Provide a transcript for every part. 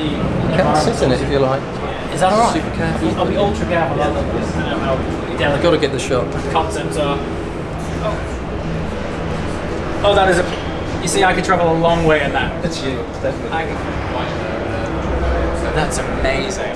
You can sit in it if you like. Is that alright? Super careful. I'll be ultra careful. How I've got to get the shot. concepts are. Uh, oh. oh, that is a. You see, I could travel a long way in that. It's you, definitely. I That's amazing.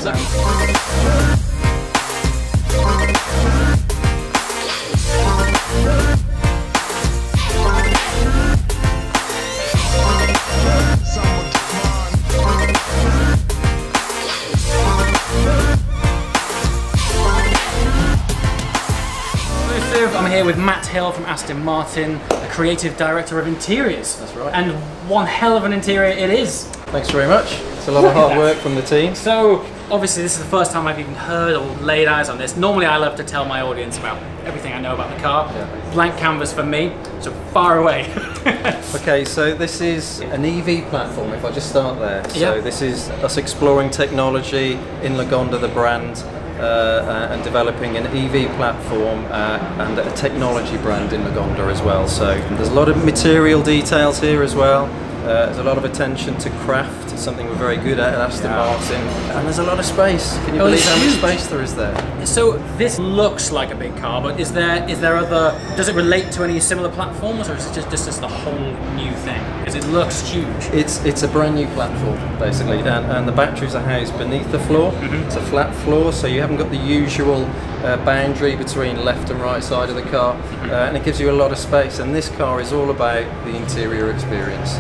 Matt Hill from Aston Martin, the creative director of interiors. That's right. And one hell of an interior it is. Thanks very much. It's a lot of hard work from the team. So, obviously, this is the first time I've even heard or laid eyes on this. Normally, I love to tell my audience about everything I know about the car. Yeah. Blank canvas for me, so far away. Okay, so this is an EV platform, if I just start there. So Yeah. this is us exploring technology in Lagonda, the brand, uh, uh, and developing an EV platform uh, and a technology brand in Lagonda as well. So there's a lot of material details here as well. Uh, there's a lot of attention to craft, it's something we're very good at at Aston Yeah. Martin. And there's a lot of space. Can you Oh, believe how much space there is there? so, this looks like a big car, but is there is there other? Does it relate to any similar platforms, or is it just just, just the whole new thing? Because it looks huge. It's it's a brand new platform basically, and, and the batteries are housed beneath the floor. It's a flat floor, so you haven't got the usual uh, boundary between left and right side of the car, uh, and it gives you a lot of space. And this car is all about the interior experience.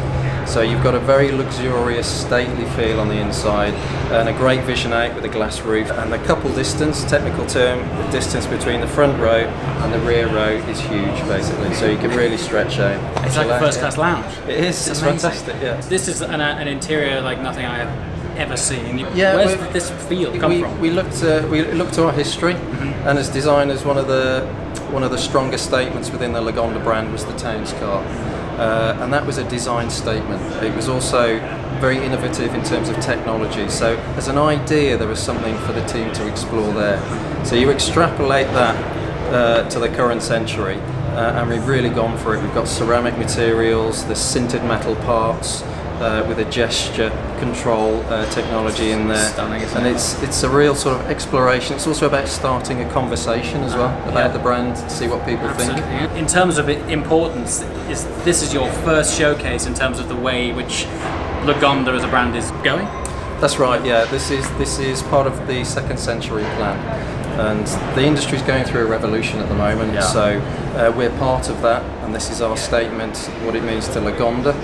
So you've got a very luxurious, stately feel on the inside, and a great vision out with a glass roof. And the couple distance, technical term, the distance between the front row and the rear row is huge, basically. So you can really stretch out. It's like a first class lounge. It is. It's amazing. fantastic. Yeah. This is an, an interior like nothing I have ever seen. Yeah, Where's this feel come we, from? Mm-hmm. we looked uh, we looked to our history, and as designers, one of the one of the strongest statements within the Lagonda brand was the Towns car, uh, and that was a design statement. It was also very innovative in terms of technology. So, as an idea, there was something for the team to explore there. So you extrapolate that uh, to the current century, uh, and we've really gone for it. We've got ceramic materials, the sintered metal parts. Uh, with a gesture control uh, technology in there, Stunning, and it? it's it's a real sort of exploration. It's also about starting a conversation as well about Yeah. the brand, see what people think. In terms of importance, is this is your first showcase in terms of the way which Lagonda as a brand is going? That's right. Yeah, this is this is part of the second century plan, and the industry is going through a revolution at the moment. Yeah. So uh, we're part of that, and this is our statement, what it means to Lagonda.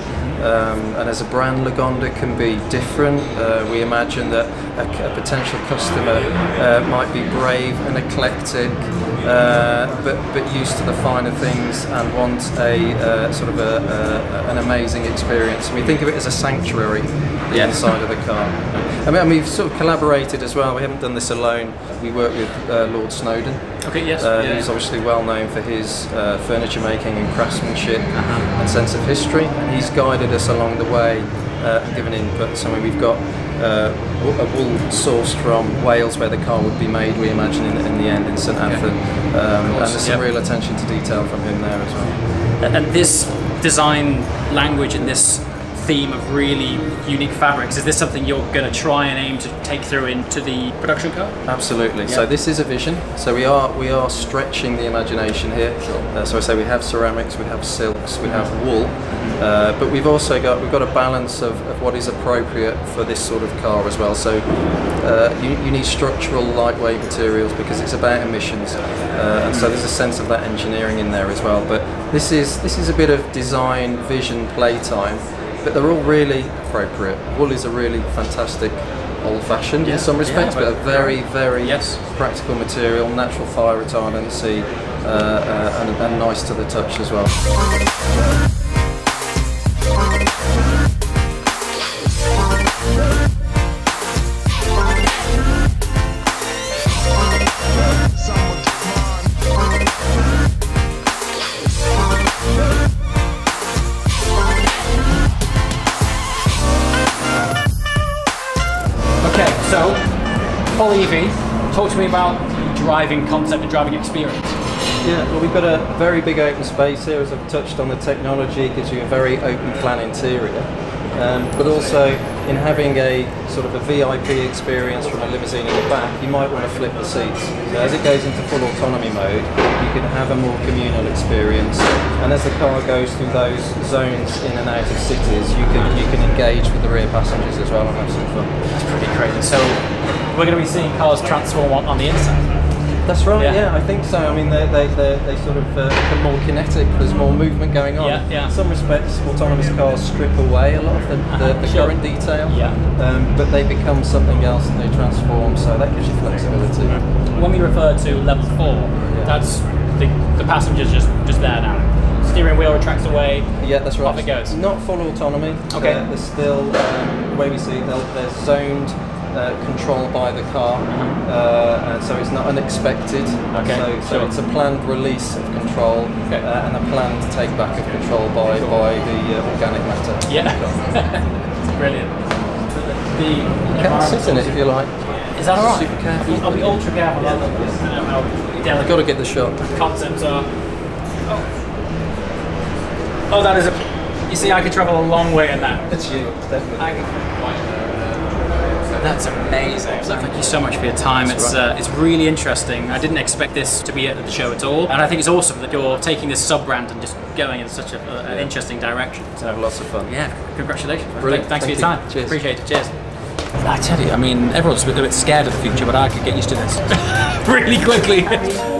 Um, and as a brand, Lagonda can be different. Uh, we imagine that a, a potential customer uh, might be brave and eclectic, uh, but but used to the finer things and want a uh, sort of a, a, an amazing experience. And we think of it as a sanctuary, the Yeah. inside of the car. I mean, and we've sort of collaborated as well. We haven't done this alone. We work with uh, Lord Snowdon, Okay, yes. uh, yeah. who's obviously well known for his uh, furniture making and craftsmanship Uh-huh. and sense of history. He's guided us along the way uh, given input. So I mean, we've got uh, a wool sourced from Wales, where the car would be made. We imagine in, in the end in St Athan, um, and there's some yep. real attention to detail from him there as well. And this design language and this theme of really unique fabrics, is this something you're going to try and aim to take through into the production car? Absolutely. So this is a vision. So we are we are stretching the imagination here. Uh, so I say we have ceramics, we have silks, we have wool, uh, but we've also got we've got a balance of, of what is appropriate for this sort of car as well. So uh, you, you need structural lightweight materials because it's about emissions, uh, and so there's a sense of that engineering in there as well. But this is this is a bit of design, vision, playtime, but they're all really appropriate. Wool is a really fantastic old-fashioned Yeah, in some yeah, respects, but a very, very Yes. practical material, natural fire retardancy, uh, uh, and, and nice to the touch as well. So full EV. Talk to me about driving concept and driving experience. Yeah, well, we've got a very big open space here. As I've touched on, the technology gives you a very open plan interior. Um, but also, in having a sort of a VIP experience from a limousine in the back, you might want to flip the seats. So as it goes into full autonomy mode, you can have a more communal experience. And as the car goes through those zones in and out of cities, you can you can engage with the rear passengers as well and have some fun. That's pretty crazy. So we're going to be seeing cars transform on, on the inside. That's right. Yeah. Yeah, I think so. I mean, they they, they, they sort of uh, become more kinetic. There's more movement going on. Yeah, yeah. In some respects, autonomous cars strip away a lot of the, the, the Uh-huh, Sure. current detail. Yeah. Um, but they become something else and they transform. So that gives you flexibility. When we refer to level four, that's the, the passenger's just just there now. Steering wheel retracts away. Yeah, that's right. Off it goes. Not full autonomy. Okay. Uh, there's still um, the way we see it, they'll- they're zoned. Uh, control by the car, uh, and so it's not unexpected. Uh-huh. Okay, So, so sure. it's a planned release of control Okay. uh, and a planned take back of control by by the uh, organic matter. Yeah. Brilliant. The You can sit in it if you like. Is that alright? Super careful. I'll be ultra careful. I don't know how delicate Got to get the shot. concepts are. Oh. oh, that is a. You see, I could travel a long way in that. It's you, definitely. That's amazing. So thank you so much for your time. It's uh, it's really interesting. I didn't expect this to be at the show at all, and I think it's awesome that you're taking this sub brand and just going in such a, an interesting direction. So Have lots of fun. yeah, congratulations. Brilliant. Thanks Thank for your you. time. Cheers. Appreciate it. Cheers. I tell you, I mean, everyone's a bit, a bit scared of the future, but I could get used to this really quickly.